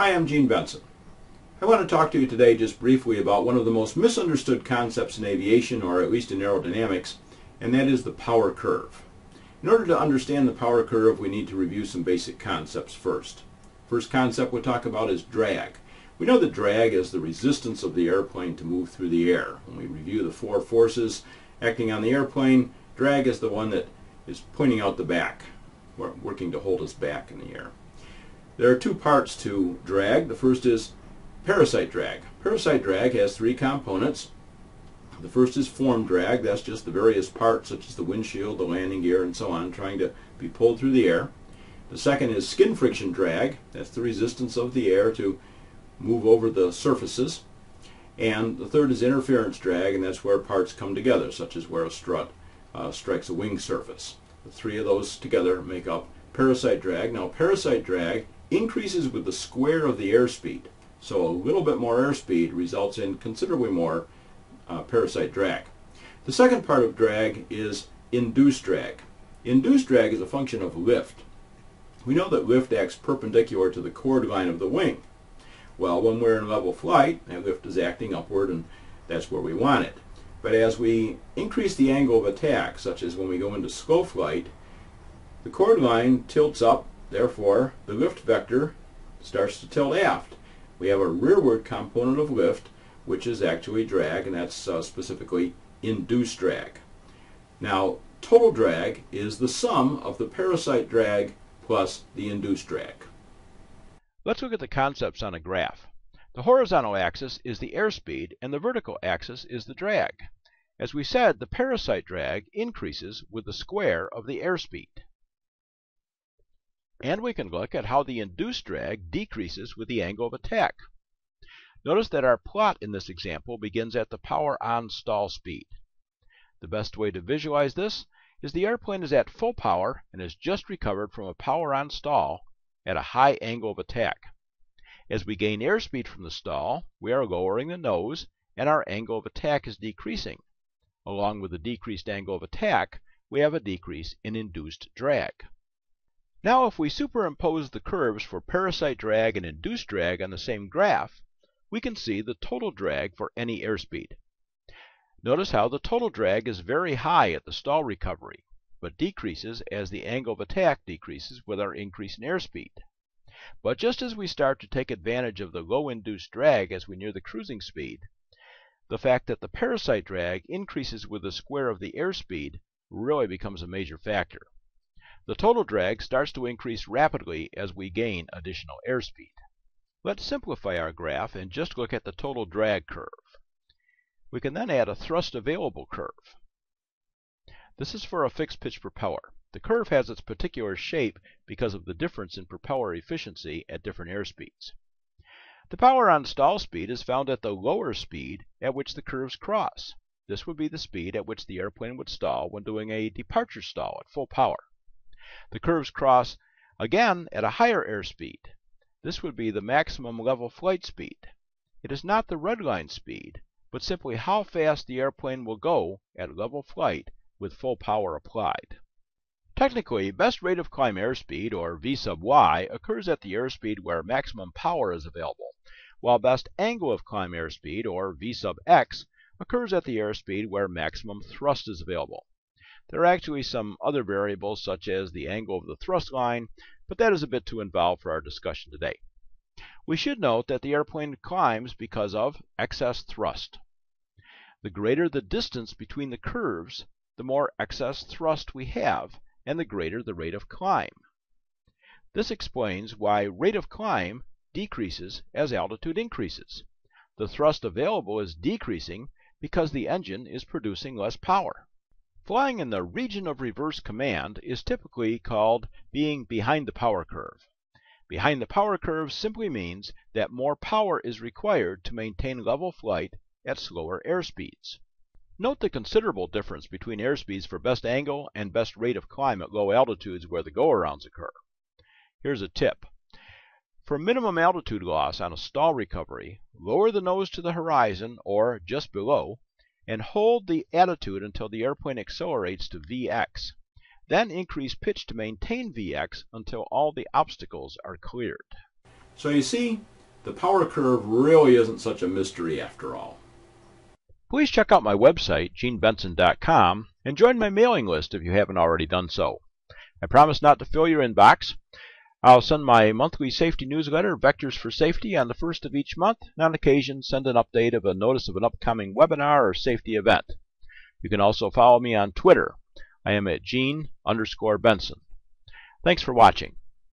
Hi, I'm Gene Benson. I want to talk to you today just briefly about one of the most misunderstood concepts in aviation, or at least in aerodynamics, and that is the power curve. In order to understand the power curve, we need to review some basic concepts first. First concept we'll talk about is drag. We know that drag is the resistance of the airplane to move through the air. When we review the four forces acting on the airplane, drag is the one that is pointing out the back, working to hold us back in the air. There are two parts to drag. The first is parasite drag. Parasite drag has three components. The first is form drag. That's just the various parts, such as the windshield, the landing gear, and so on, trying to be pulled through the air. The second is skin friction drag. That's the resistance of the air to move over the surfaces. And the third is interference drag, and that's where parts come together, such as where a strut uh, strikes a wing surface. The three of those together make up parasite drag. Now, parasite drag increases with the square of the airspeed. So a little bit more airspeed results in considerably more uh, parasite drag. The second part of drag is induced drag. Induced drag is a function of lift. We know that lift acts perpendicular to the chord line of the wing. Well, when we're in level flight, that lift is acting upward and that's where we want it. But as we increase the angle of attack, such as when we go into slow flight, the chord line tilts up, therefore the lift vector starts to tilt aft. We have a rearward component of lift, which is actually drag, and that's uh, specifically induced drag. Now, total drag is the sum of the parasite drag plus the induced drag. Let's look at the concepts on a graph. The horizontal axis is the airspeed and the vertical axis is the drag. As we said, the parasite drag increases with the square of the airspeed. And we can look at how the induced drag decreases with the angle of attack. Notice that our plot in this example begins at the power on stall speed. The best way to visualize this is the airplane is at full power and has just recovered from a power on stall at a high angle of attack. As we gain airspeed from the stall, we are lowering the nose and our angle of attack is decreasing. Along with the decreased angle of attack, we have a decrease in induced drag. Now if we superimpose the curves for parasite drag and induced drag on the same graph, we can see the total drag for any airspeed. Notice how the total drag is very high at the stall recovery, but decreases as the angle of attack decreases with our increase in airspeed. But just as we start to take advantage of the low induced drag as we near the cruising speed, the fact that the parasite drag increases with the square of the airspeed really becomes a major factor. The total drag starts to increase rapidly as we gain additional airspeed. Let's simplify our graph and just look at the total drag curve. We can then add a thrust available curve. This is for a fixed pitch propeller. The curve has its particular shape because of the difference in propeller efficiency at different airspeeds. The power on stall speed is found at the lower speed at which the curves cross. This would be the speed at which the airplane would stall when doing a departure stall at full power. The curves cross again at a higher airspeed. This would be the maximum level flight speed. It is not the red line speed, but simply how fast the airplane will go at level flight with full power applied. Technically, best rate of climb airspeed, or V sub y, occurs at the airspeed where maximum power is available, while best angle of climb airspeed, or V sub x, occurs at the airspeed where maximum thrust is available. There are actually some other variables such as the angle of the thrust line, but that is a bit too involved for our discussion today. We should note that the airplane climbs because of excess thrust. The greater the distance between the curves, the more excess thrust we have, and the greater the rate of climb. This explains why rate of climb decreases as altitude increases. The thrust available is decreasing because the engine is producing less power. Flying in the region of reverse command is typically called being behind the power curve. Behind the power curve simply means that more power is required to maintain level flight at slower airspeeds. Note the considerable difference between airspeeds for best angle and best rate of climb at low altitudes where the go-arounds occur. Here's a tip. For minimum altitude loss on a stall recovery, lower the nose to the horizon or just below and hold the attitude until the airplane accelerates to Vx. Then increase pitch to maintain Vx until all the obstacles are cleared. So you see, the power curve really isn't such a mystery after all. Please check out my website, genebenson.com, and join my mailing list if you haven't already done so. I promise not to fill your inbox. I'll send my monthly safety newsletter, Vectors for Safety, on the first of each month, and on occasion send an update of a notice of an upcoming webinar or safety event. You can also follow me on Twitter. I am at gene underscore Benson. Thanks for watching.